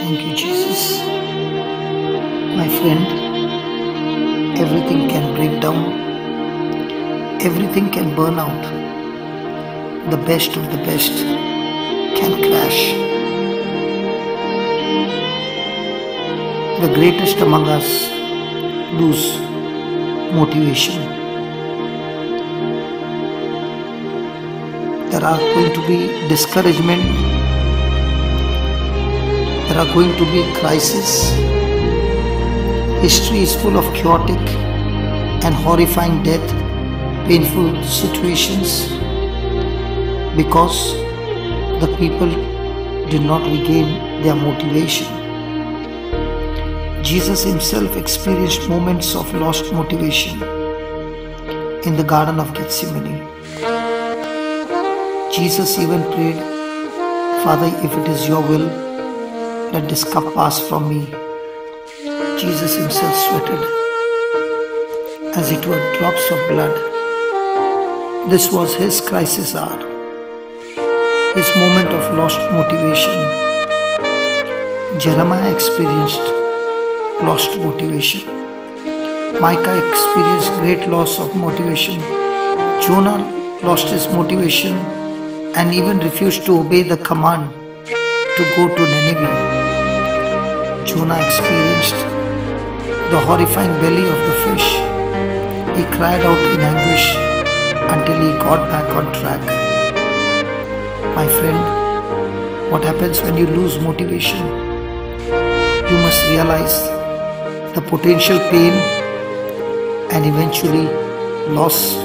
Thank you, Jesus. My friend, everything can break down, everything can burn out. The best of the best can crash. The greatest among us lose motivation. There are going to be discouragement there are going to be crises. History is full of chaotic and horrifying death, painful situations because the people did not regain their motivation. Jesus himself experienced moments of lost motivation in the Garden of Gethsemane. Jesus even prayed, Father, if it is your will, let this cup pass from me. Jesus himself sweated as it were drops of blood. This was his crisis hour, his moment of lost motivation. Jeremiah experienced lost motivation. Micah experienced great loss of motivation. Jonah lost his motivation and even refused to obey the command to go to Nineveh. Jonah experienced the horrifying belly of the fish. He cried out in anguish until he got back on track. My friend, what happens when you lose motivation? You must realize the potential pain and eventually loss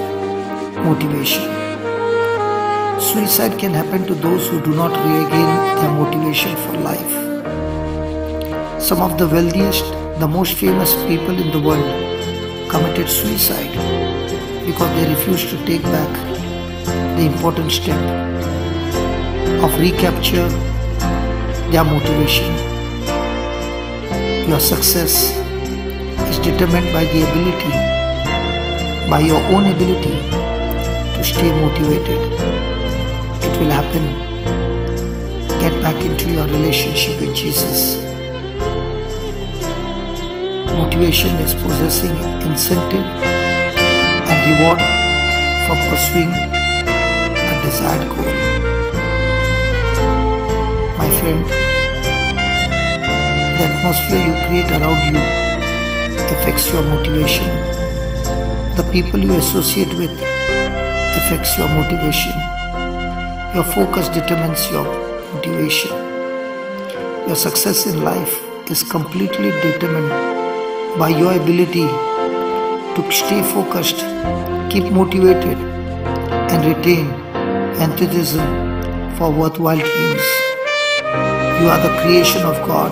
motivation. Suicide can happen to those who do not regain their motivation for life. Some of the wealthiest, the most famous people in the world committed suicide because they refused to take back the important step of recapture their motivation. Your success is determined by the ability, by your own ability to stay motivated. It will happen. Get back into your relationship with Jesus. Motivation is possessing incentive and reward for pursuing a desired goal. My friend, the atmosphere you create around you affects your motivation. The people you associate with affects your motivation. Your focus determines your motivation. Your success in life is completely determined by your ability to stay focused, keep motivated, and retain enthusiasm for worthwhile dreams. You are the creation of God.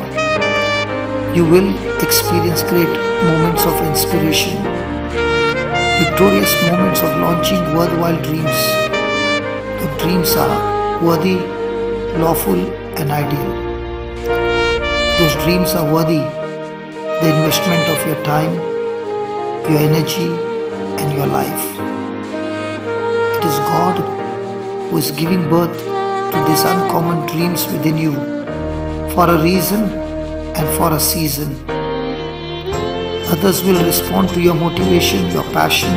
You will experience great moments of inspiration, victorious moments of launching worthwhile dreams. The dreams are worthy, lawful, and ideal. Those dreams are worthy the investment of your time, your energy, and your life. It is God who is giving birth to these uncommon dreams within you for a reason and for a season. Others will respond to your motivation, your passion,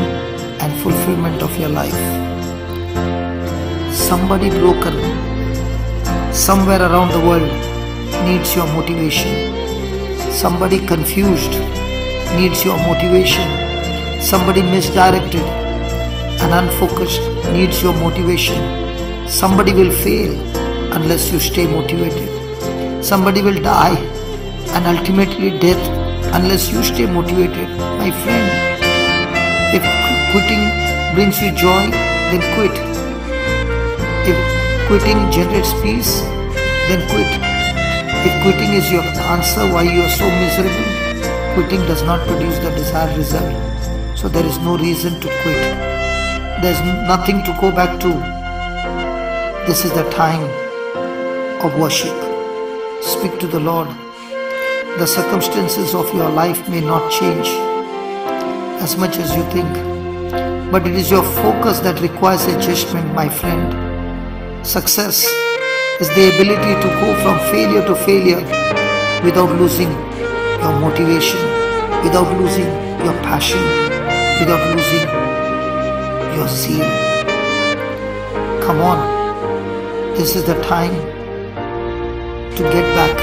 and fulfillment of your life. Somebody broken somewhere around the world needs your motivation. Somebody confused needs your motivation. Somebody misdirected and unfocused needs your motivation. Somebody will fail unless you stay motivated. Somebody will die and ultimately death unless you stay motivated. My friend, if quitting brings you joy, then quit. If quitting generates peace, then quit. If quitting is your answer why you are so miserable, quitting does not produce the desired result. So there is no reason to quit. There is nothing to go back to. This is the time of worship. Speak to the Lord. The circumstances of your life may not change as much as you think, but it is your focus that requires adjustment, my friend. Success is the ability to go from failure to failure without losing your motivation, without losing your passion, without losing your zeal. Come on, this is the time to get back.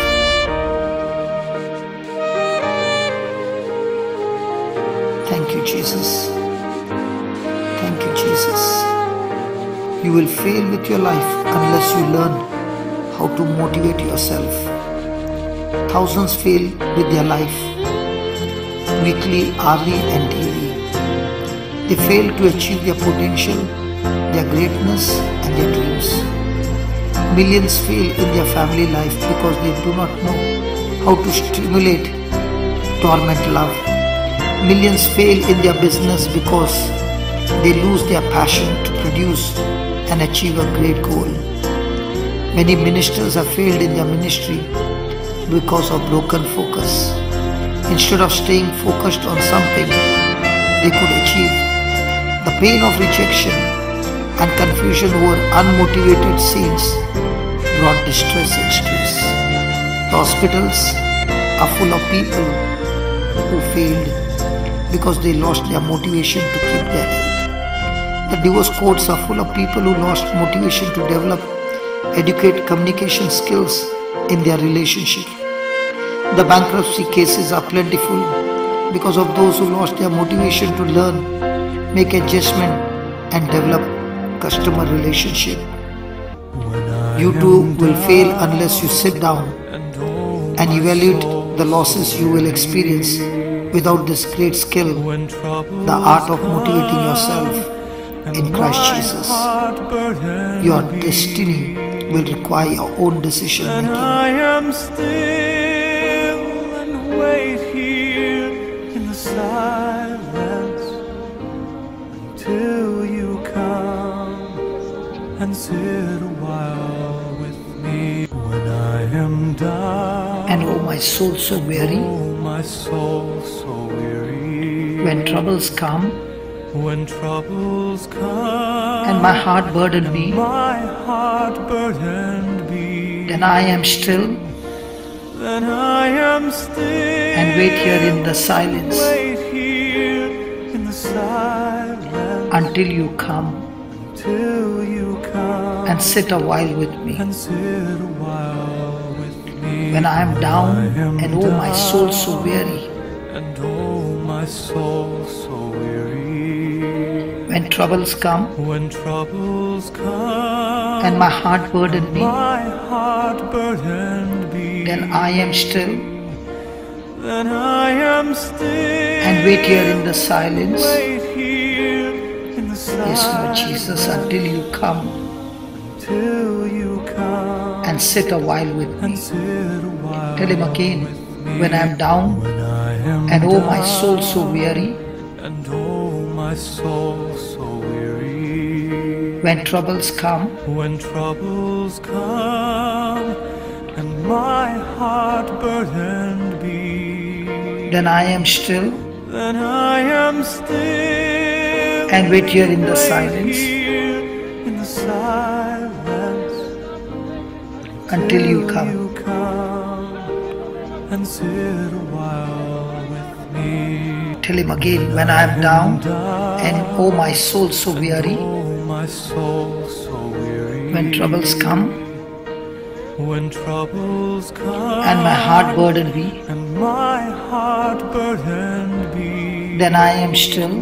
Thank you, Jesus. Thank you, Jesus. You will fail with your life unless you learn how to motivate yourself. Thousands fail with their life, weekly, hourly, and daily. They fail to achieve their potential, their greatness, and their dreams. Millions fail in their family life because they do not know how to stimulate torment love. Millions fail in their business because they lose their passion to produce and achieve a great goal. Many ministers have failed in their ministry because of broken focus. Instead of staying focused on something they could achieve, the pain of rejection and confusion over unmotivated saints brought distress and stress. The hospitals are full of people who failed because they lost their motivation to keep their health. The divorce courts are full of people who lost motivation to develop educate communication skills in their relationship. The bankruptcy cases are plentiful because of those who lost their motivation to learn, make adjustment and develop customer relationship. You too will fail unless you sit down and evaluate the losses you will experience without this great skill, the art of motivating yourself in Christ Jesus. Your destiny will require your own decision making. I am still and wait here in the silence until you come and sit a while with me when I am down. And oh, my soul so weary, Oh, my soul so weary. when troubles come When troubles come and my heart burden me, my heart burdened me, then I am still. Then I am still. And wait here in the silence. Wait here in the silence. Until you come. Till you come. And sit a while with me. and sit a while with me. When I am down am and oh, my soul so weary, and oh my soul so troubles come. When troubles come and my heart burden me, my heart burdened me, then I am still. Then I am still. And wait here in the silence. in the Yes, Lord Jesus, until you come. till you come. And sit a while with me. and sit a while Tell him again, when I am down when I am and oh, my soul so weary, and oh my soul so weary when troubles come. When troubles come and my heart burdened be. Then I am still then I am still and wait here in the silence. in the silence. Until you come. you come and sit a while with me. Tell him again, when I am down and oh, my soul so weary, when troubles come. When troubles come, and my heart burden me, and my heart burdened be, then I am still.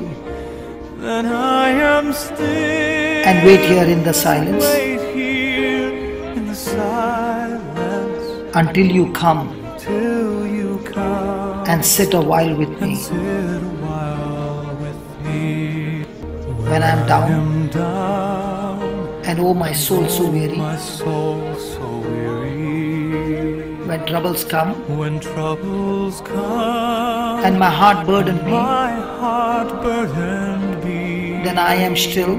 Then I am still. And wait here in the silence. Wait here in the silence. Until you come. Till you come. And sit a while with me. When I am down down. and oh, my soul so oh, weary, My soul so weary. when troubles come. When troubles come. And my heart burden me, heart burdened be, then I am still.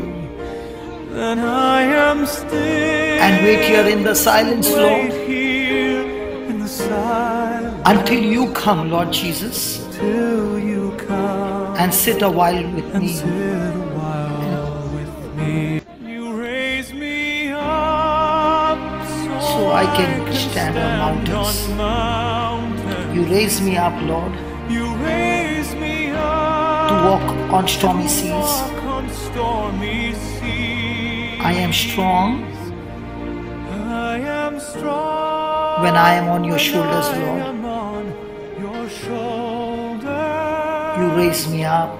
Then I am still. And wait here in the silence, Lord, here in the silence. Until you come, Lord Jesus, till you come. And sit a while with me. I can stand on mountains. You raise me up, Lord, to walk on stormy seas. I am strong I am strong when I am on your shoulders, Lord. You raise me up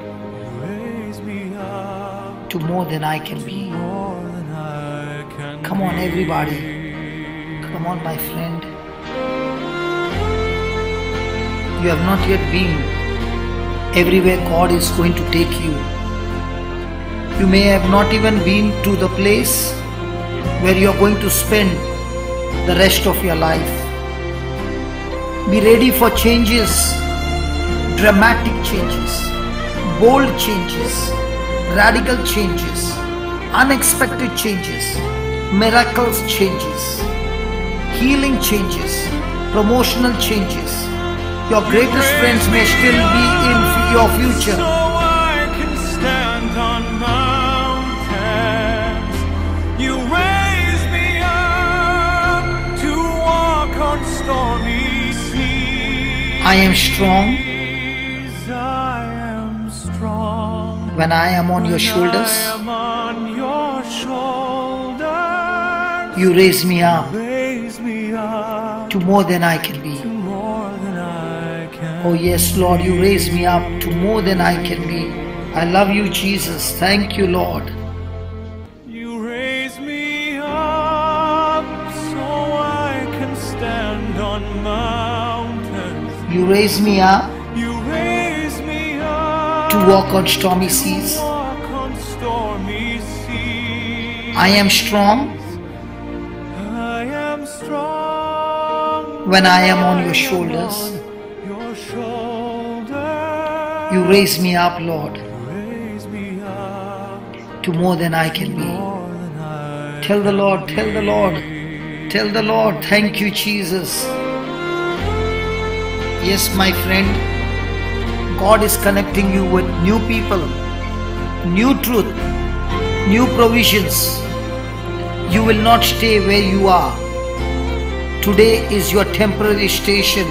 to more than I can be. Come on, everybody. On, my friend. You have not yet been everywhere God is going to take you. You may have not even been to the place where you are going to spend the rest of your life. Be ready for changes, dramatic changes, bold changes, radical changes, unexpected changes, miracles changes, healing changes, promotional changes. Your greatest friends may still be in your future. I stand on mountains. You raise me up to walk on stormy seas. I am strong I am strong. when I am on your shoulders. On your shoulders. You raise me up raise me up to more than I can be. to more than I can. Oh, yes, Lord, you raise me up to more than I can be. I love you, Jesus. Thank you, Lord. You raise me up so I can stand on mountains. You raise me up You raise me up to walk on stormy seas. to walk on stormy seas. I am strong when I am on your shoulders. You raise me up, Lord, to more than I can be. Tell the Lord, tell the Lord, tell the Lord, thank you, Jesus. Yes, my friend, God is connecting you with new people, new truth, new provisions. You will not stay where you are. Today is your temporary station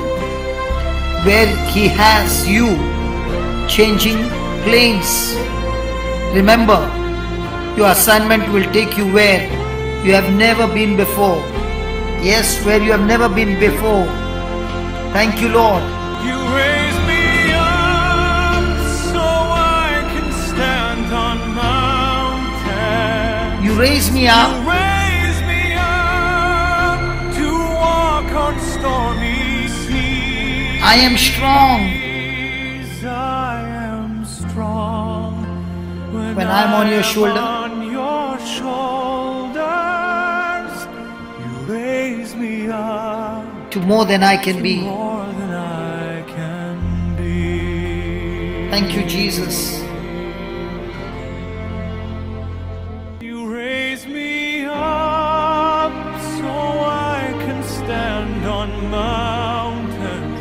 where He has you changing planes. Remember, your assignment will take you where you have never been before. Yes, where you have never been before. Thank you, Lord. You raise me up so I can stand on mountains. You raise me up I am strong I am strong when, I'm on your shoulder. on your shoulders, you raise me up to more than I can be. more than I can be. Thank you, Jesus.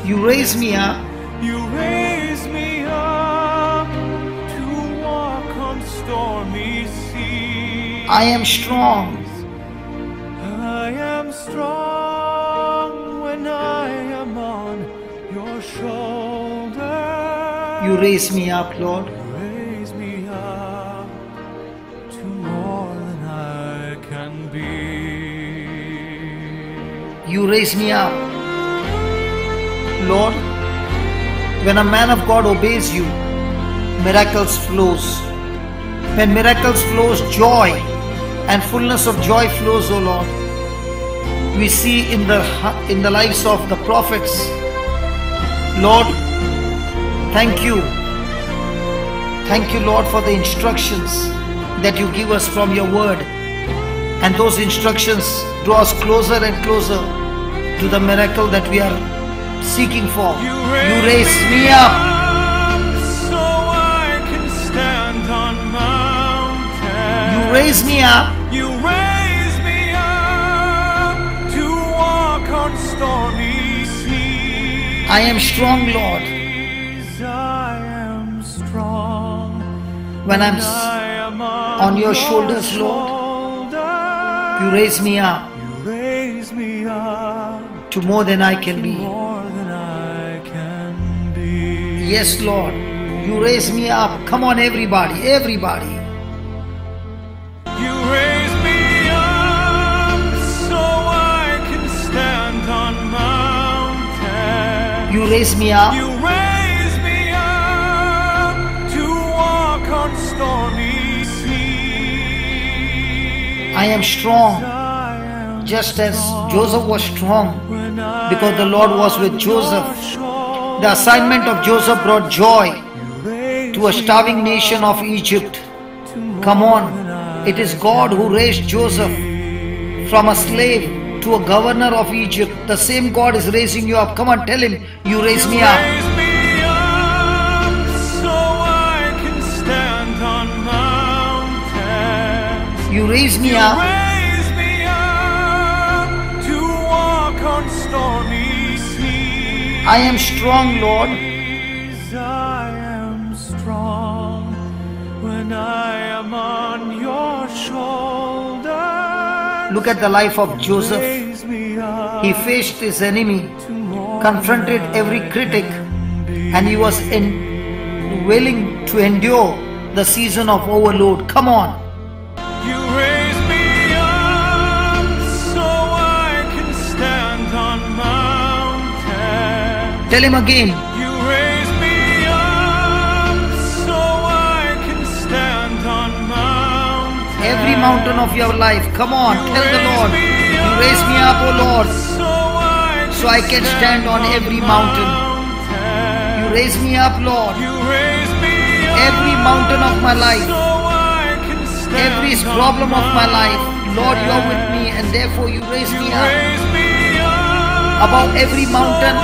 You raise me up You raise me up to walk on stormy seas. I am strong I am strong when I am on your shoulder. You raise me up, Lord. raise me up to more than I can be. You raise me up. Lord, when a man of God obeys you, miracles flows. When miracles flows, joy and fullness of joy flows, O Lord. We see in the in the lives of the prophets. Lord, thank you. Thank you, Lord, for the instructions that you give us from your word. And those instructions draw us closer and closer to the miracle that we are seeking for. You raise me up so I can stand on mountains. You raise me up You raise me up to walk on stormy seas. I am strong, Lord. I am strong When I'm am on your shoulders, Lord. you raise me up You raise me up to more than I can be. Yes, Lord. You raise me up. Come on, everybody, everybody. You raise me up so I can stand on mountains. You raise me up. You raise me up to walk on stormy seas. I am strong, just as Joseph was strong because the Lord was with Joseph. The assignment of Joseph brought joy to a starving nation of Egypt. Come on, it is God who raised Joseph from a slave to a governor of Egypt. The same God is raising you up. Come on, tell him, You raise me up. Raise me up so I can stand on mountains. You raise me up. I am strong, Lord. I am strong when I am on your shoulder. Look at the life of Joseph. Raise me up He faced his enemy, confronted every critic, and he was in, willing to endure the season of overload. Come on. Tell him again. You raise me up so I can stand on mountains. Every mountain of your life. Come on. Tell the Lord. You raise me up, O Lord, so I so I can stand on every mountain. You raise me up, Lord. You raise me up Every mountain of my life. so stand Every problem of my life. Lord, you are with me, and therefore you raise You me up. raise me above every mountain,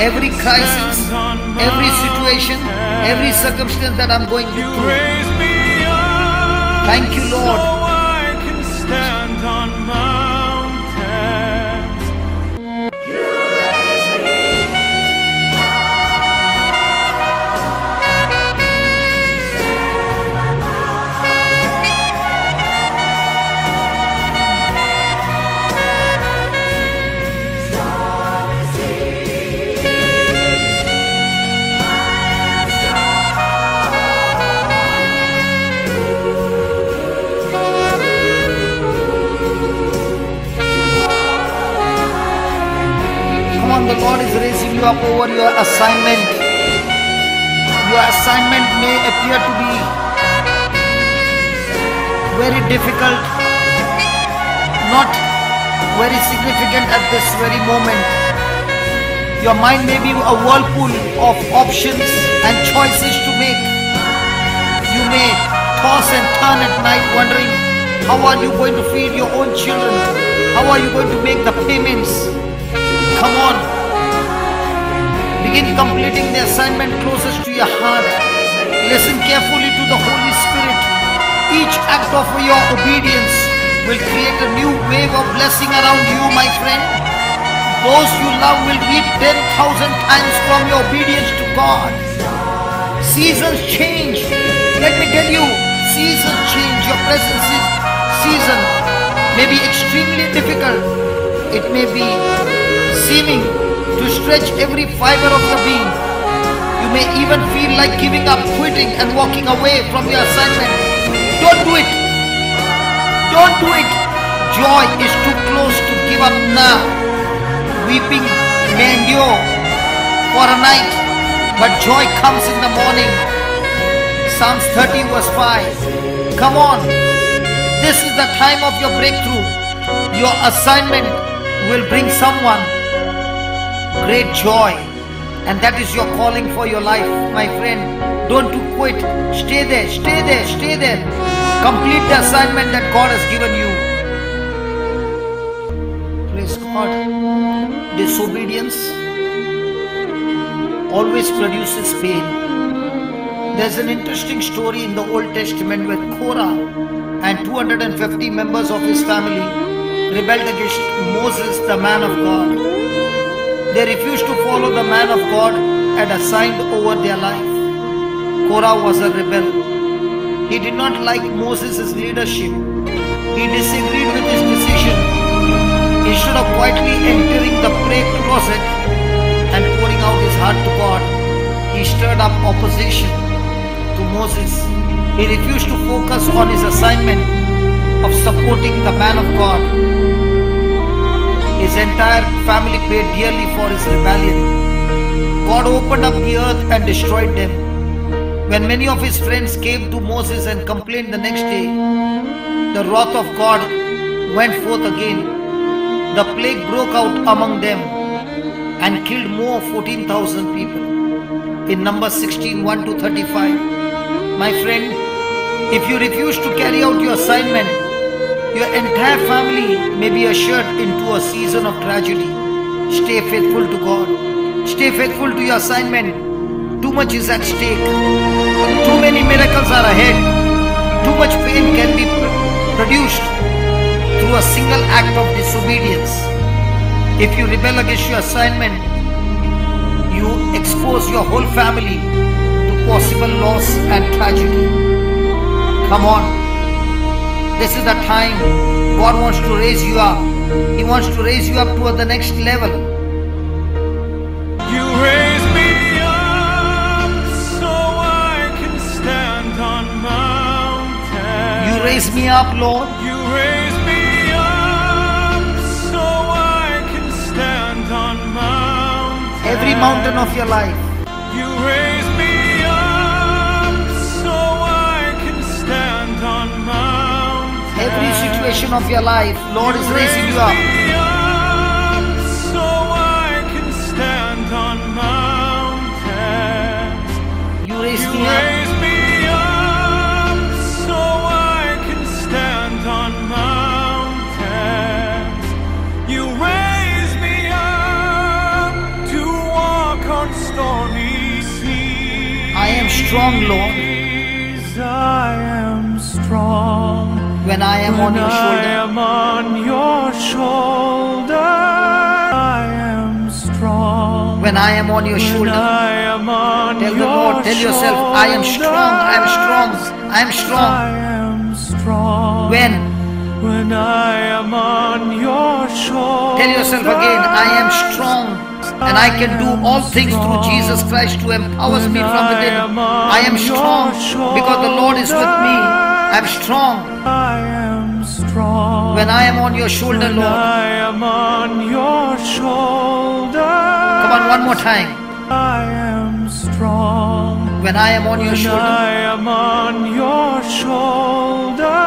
every crisis, every situation, every circumstance that I'm going through. Thank you, Lord. Lord is raising you up over your assignment. Your assignment may appear to be very difficult, not very significant at this very moment. Your mind may be a whirlpool of options and choices to make. You may toss and turn at night wondering how are you going to feed your own children? How are you going to make the payments? Come on. Begin completing the assignment closest to your heart. Listen carefully to the Holy Spirit. Each act of your obedience will create a new wave of blessing around you, my friend. Those you love will reap 10,000 times from your obedience to God. Seasons change. Let me tell you, seasons change. Your present season may be extremely difficult. It may be seeming to stretch every fiber of your being. You may even feel like giving up, quitting, and walking away from your assignment. Don't do it. Don't do it. Joy is too close to give up now. Weeping may endure for a night, but joy comes in the morning. Psalms 30 verse 5. Come on. This is the time of your breakthrough. Your assignment will bring someone great joy. And that is your calling for your life, my friend. Don't you quit. Stay there, stay there, stay there. Complete the assignment that God has given you. Praise God. Disobedience always produces pain. There's an interesting story in the Old Testament where Korah and 250 members of his family rebelled against Moses, the man of God. They refused to follow the man of God and assigned over their life. Korah was a rebel. He did not like Moses' leadership. He disagreed with his decision. Instead of quietly entering the daybreak closet and pouring out his heart to God, he stirred up opposition to Moses. He refused to focus on his assignment of supporting the man of God. His entire family paid dearly for his rebellion. God opened up the earth and destroyed them. When many of his friends came to Moses and complained the next day, the wrath of God went forth again. The plague broke out among them and killed more 14,000 people. In Numbers 16 1 to 35. My friend, if you refuse to carry out your assignment, your entire family may be ushered into a season of tragedy. Stay faithful to God. Stay faithful to your assignment. Too much is at stake. Too many miracles are ahead. Too much pain can be produced through a single act of disobedience. If you rebel against your assignment, you expose your whole family to possible loss and tragedy. Come on. This is the time God wants to raise you up. He wants to raise you up to the next level. You raise me up so I can stand on mountains. You raise me up, Lord. You raise me up so I can stand on mountains. Every mountain of your life. Every situation of your life, Lord is raising you up. Raise me up so I can stand on mountains. You raise me up. raise me up so I can stand on mountains. You raise me up to walk on stormy seas. I am strong, Lord. I am strong. When I am on When your I shoulder. am on your shoulder, I am strong. When I am on your shoulder. I on Tell the Lord, tell yourself, I am strong, I am strong, I am strong. I am strong. When? When I am on your shoulder. Tell yourself again, I am strong and I can do all things through Jesus Christ who empowers me from within. I am strong because the Lord is with me. I am strong I am strong. when I am on your shoulder, Lord. I am on your shoulder. Come on, one more time. I am strong. When I am on your shoulder, I am on your shoulder.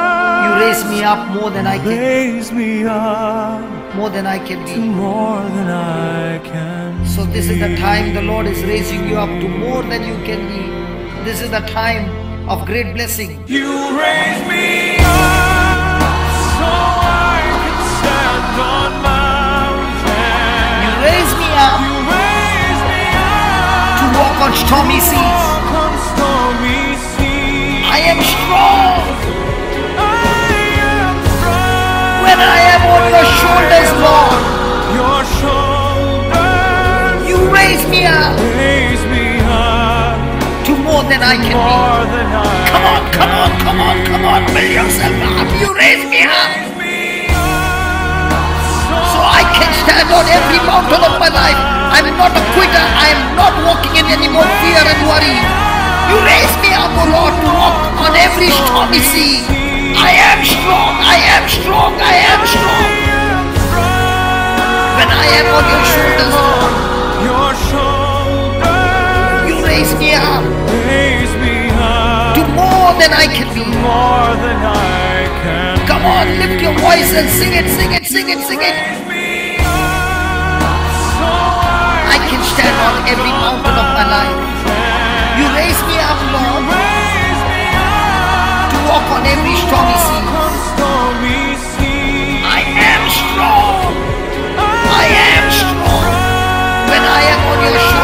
you raise me up more than I can, Raise me up more than I can be. more than I can. So this is the time the Lord is raising you up to more than you can be. This is the time of great blessing. You raise me up so I can stand on mountains. You raise me up You raise me up to walk on stormy seas. on stormy seas. I am strong I am strong. when I am on your shoulders, Lord. Your shoulders You raise me up raise me up to more than I can be. than I Come on, come on, come on, come on, build yourself up. You raise me up Raise me up so I can stand on every mountain of my life. I'm not a quitter. I am not walking in any more fear and worry. You raise me up, O Lord, to walk on every stormy sea. I am strong, I am strong, I am strong. When I am on your shoulders, Lord, you raise me up more than I can be. more than I can. Come on, lift your voice and sing it, sing it, sing it, sing it. I can stand on every mountain of my life. You raise me up, Lord, raise me up to walk on every stormy sea. on stormy seas. I am strong. I am strong. When I am on your shoulders,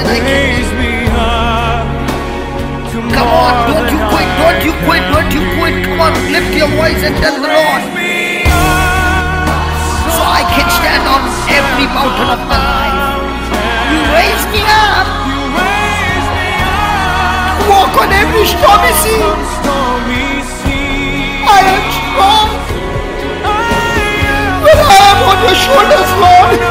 that I can. Come on, don't you quit, don't you quit, don't you quit. Come on, lift your voice and tell the Lord. So I can stand on every mountain of my life. You raise me up. To walk on every stormy sea. I am strong. When I am on your shoulders, Lord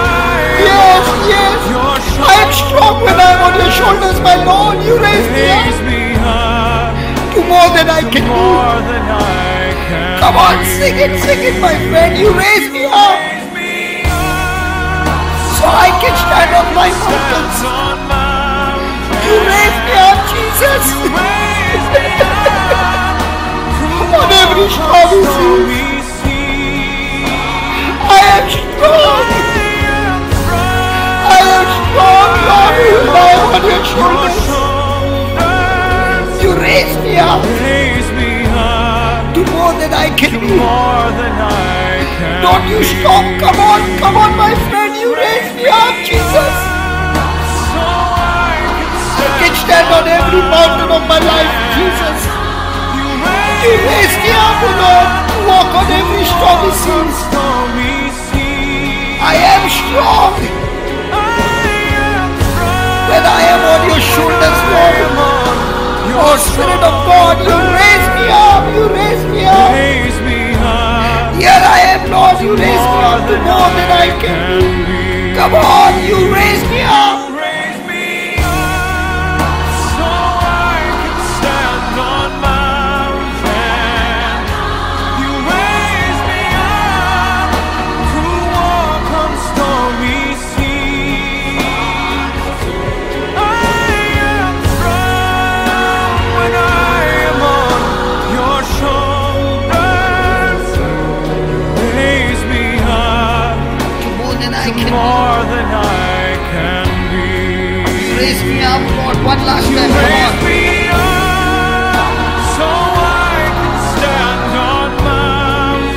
stormy seas. I am strong When I'm on your shoulders, my Lord, you raise me up to more than I can do. more than I can. Come on, sing it, sing it, my friend. You raise me up Raise me up. so I can stand on my mountains. Stands on mountains. You raise me up, Jesus. Raise me up. On every Stormy. I am strong. Strong, Lord. You lie on your shoulders. You raise me up raise me up to more than I can be. Don't you stop. Come on, come on, my friend. You raise me up, Jesus. I can stand on every mountain of my life, Jesus. You raise me up, Lord, walk on every stormy sea. I am strong am on your shoulders, Lord. Oh, Spirit of God, you raise me up. You raise me up. Raise me up. Here I am, Lord. You raise me up to more than I can do. Come on, you raise me up. Last You time. Come on. me up so I can stand on mountains.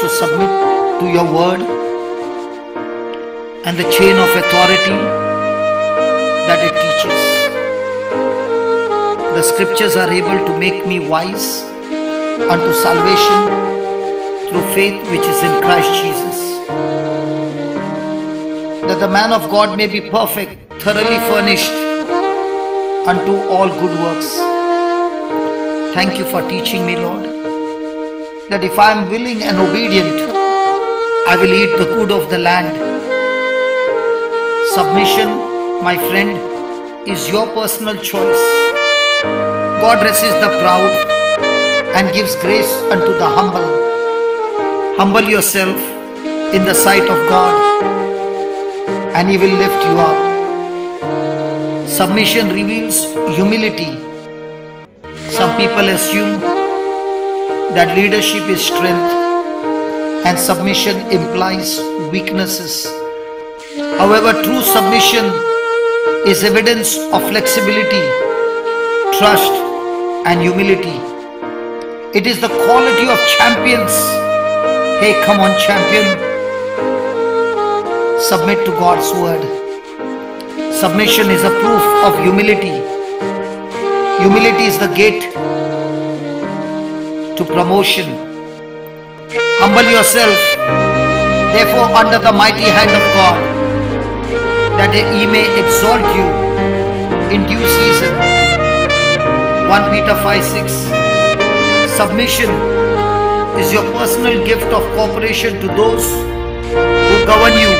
To submit to your word and the chain of authority that it teaches. The scriptures are able to make me wise unto salvation through faith which is in Christ Jesus. That the man of God may be perfect, thoroughly furnished unto all good works. Thank you for teaching me, Lord, that if I am willing and obedient, I will eat the good of the land. Submission, my friend, is your personal choice. God resists the proud and gives grace unto the humble. Humble yourself in the sight of God, and He will lift you up. Submission reveals humility. Some people assume that leadership is strength and submission implies weaknesses. However, true submission is evidence of flexibility, trust, and humility. It is the quality of champions. Hey, come on, champion. Submit to God's word. Submission is a proof of humility. Humility is the gate to promotion. Humble yourself, therefore, under the mighty hand of God, that He may exalt you in due season. 1 Peter 5 6. Submission is your personal gift of cooperation to those who govern you.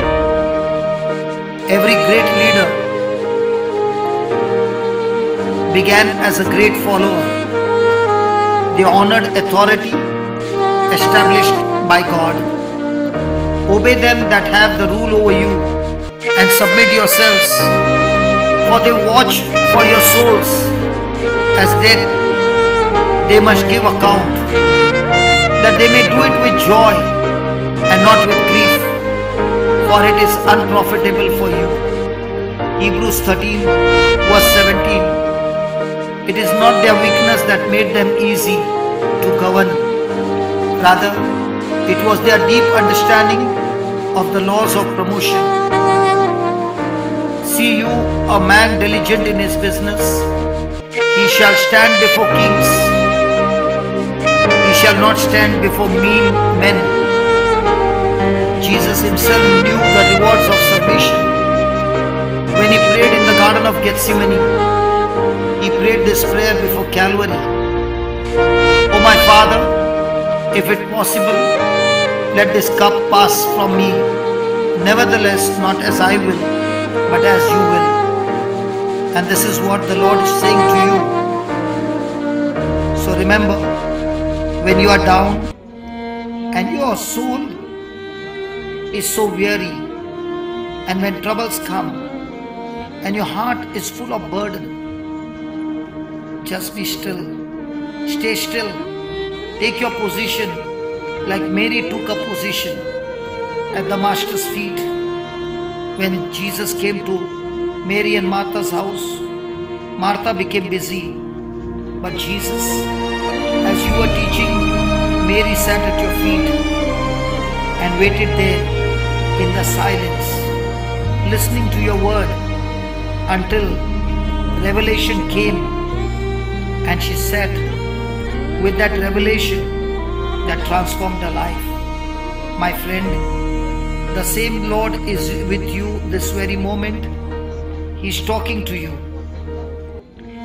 Every great leader began as a great follower. They honored authority established by God. Obey them that have the rule over you and submit yourselves, for they watch for your souls as they, they must give account, that they may do it with joy and not with grief, for it is unprofitable for you. Hebrews 13, verse 17. It is not their weakness that made them easy to govern. Rather, it was their deep understanding of the laws of promotion. See you, a man diligent in his business, he shall stand before kings. He shall not stand before mean men. Jesus himself knew the rewards of submission. When he prayed in the Garden of Gethsemane, he prayed this prayer before Calvary. Oh my Father, if it possible, let this cup pass from me. Nevertheless, not as I will, but as you will. And this is what the Lord is saying to you. So remember, when you are down and your soul is so weary, and when troubles come and your heart is full of burden, just be still. Stay still. Take your position like Mary took a position at the Master's feet. When Jesus came to Mary and Martha's house, Martha became busy. But Jesus, as you were teaching, Mary sat at your feet and waited there in the silence, listening to your word until revelation came and she said, with that revelation that transformed her life. My friend, the same Lord is with you this very moment. He's talking to you.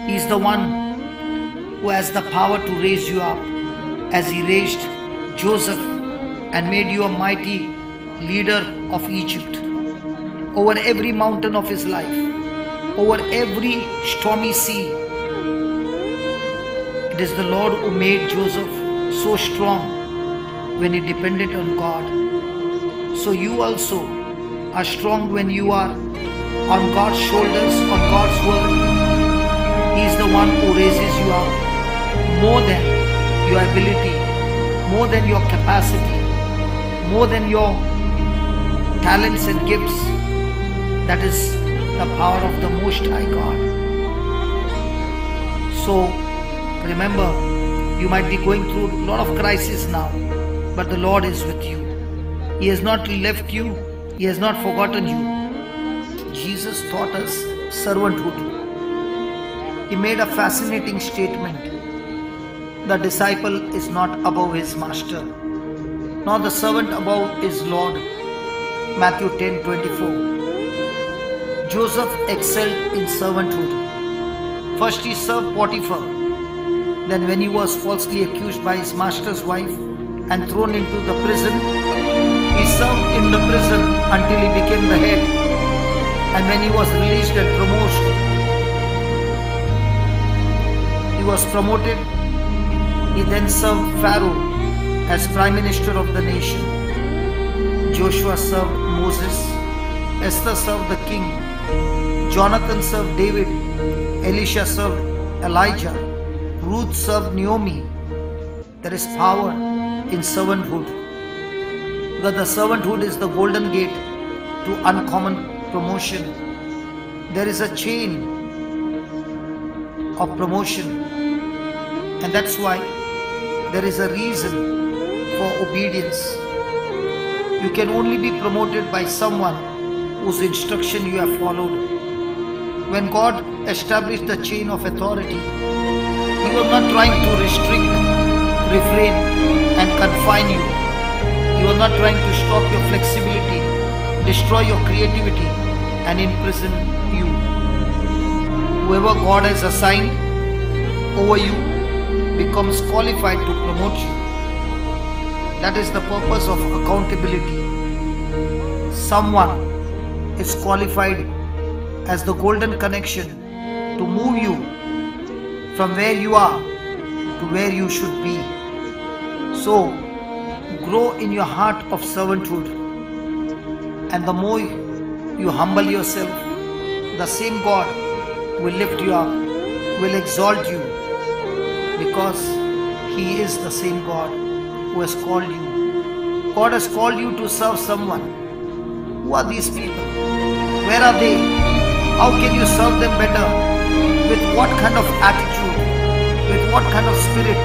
He's the one who has the power to raise you up as he raised Joseph and made you a mighty leader of Egypt over every mountain of his life, over every stormy sea. It is the Lord who made Joseph so strong when he depended on God. So you also are strong when you are on God's shoulders, on God's word. He is the one who raises you up more than your ability, more than your capacity, more than your talents and gifts. That is the power of the Most High God. So remember, you might be going through a lot of crisis now, but the Lord is with you. He has not left you, He has not forgotten you. Jesus taught us servanthood. He made a fascinating statement. The disciple is not above his master, nor the servant above his Lord. Matthew 10 24. Joseph excelled in servanthood. First, he served Potiphar. Then, when he was falsely accused by his master's wife and thrown into the prison, he served in the prison until he became the head. And when he was released and promoted, he was promoted. He then served Pharaoh as prime minister of the nation. Joshua served Moses. Esther served the king. Jonathan served David. Elisha served Elijah. Ruth served Naomi. There is power in servanthood. Because the servanthood is the golden gate to uncommon promotion. There is a chain of promotion, and that's why there is a reason for obedience. You can only be promoted by someone whose instruction you have followed. When God established the chain of authority, He was not trying to restrict, refrain, and confine you. He was not trying to stop your flexibility, destroy your creativity, and imprison you. Whoever God has assigned over you becomes qualified to promote you. That is the purpose of accountability. Someone is qualified as the golden connection to move you from where you are to where you should be. So, grow in your heart of servanthood. And the more you humble yourself, the same God will lift you up, will exalt you, because He is the same God who has called you. God has called you to serve someone. Who are these people? Where are they? How can you serve them better With what kind of attitude, with what kind of spirit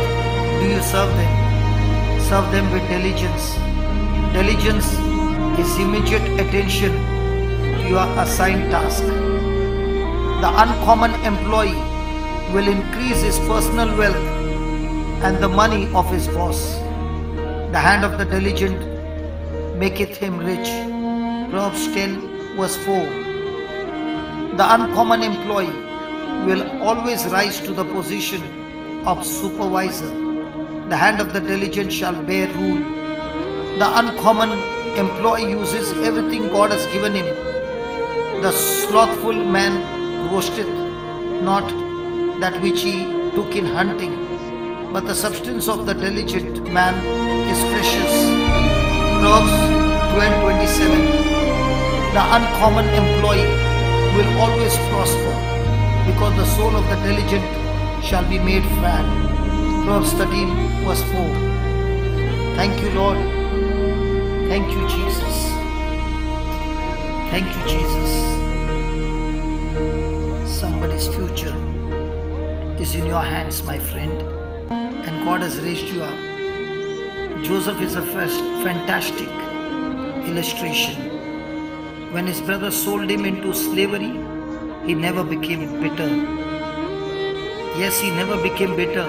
do you serve them? Serve them with diligence. Diligence is immediate attention to your assigned task. The uncommon employee will increase his personal wealth and the money of his boss. The hand of the diligent maketh him rich. Proverbs 10 verse 4. The uncommon employee will always rise to the position of supervisor. The hand of the diligent shall bear rule. The uncommon employee uses everything God has given him. The slothful man roasteth not that which he took in hunting, but the substance of the diligent man is precious. Proverbs 12:27. The uncommon employee will always prosper, because the soul of the diligent shall be made fat. Proverbs 13 verse 4. Thank you, Lord. Thank you, Jesus. Thank you, Jesus. Somebody's future is in your hands, my friend, and God has raised you up. Joseph is a first fantastic illustration. When his brother sold him into slavery, he never became bitter. Yes, he never became bitter.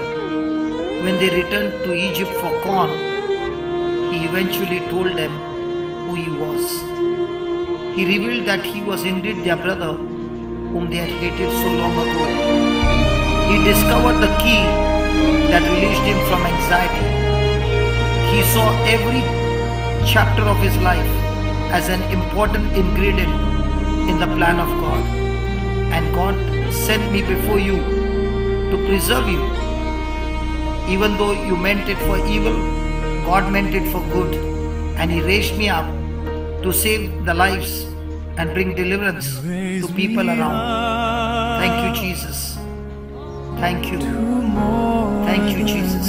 When they returned to Egypt for corn, he eventually told them who he was. He revealed that he was indeed their brother whom they had hated so long ago. He discovered the key that released him from anxiety. He saw every chapter of his life as an important ingredient in the plan of God. God sent me before you to preserve you. Even though you meant it for evil, God meant it for good. And He raised me up to save the lives and bring deliverance to people around. Thank you, Jesus. Thank you. Thank you, Jesus.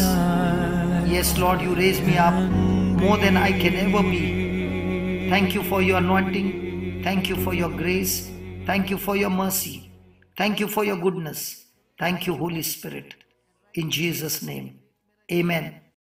Yes, Lord, you raised me up more than I can ever be. Thank you for your anointing. Thank you for your grace. Thank you for your mercy. Thank you for your goodness. Thank you, Holy Spirit. In Jesus' name. Amen.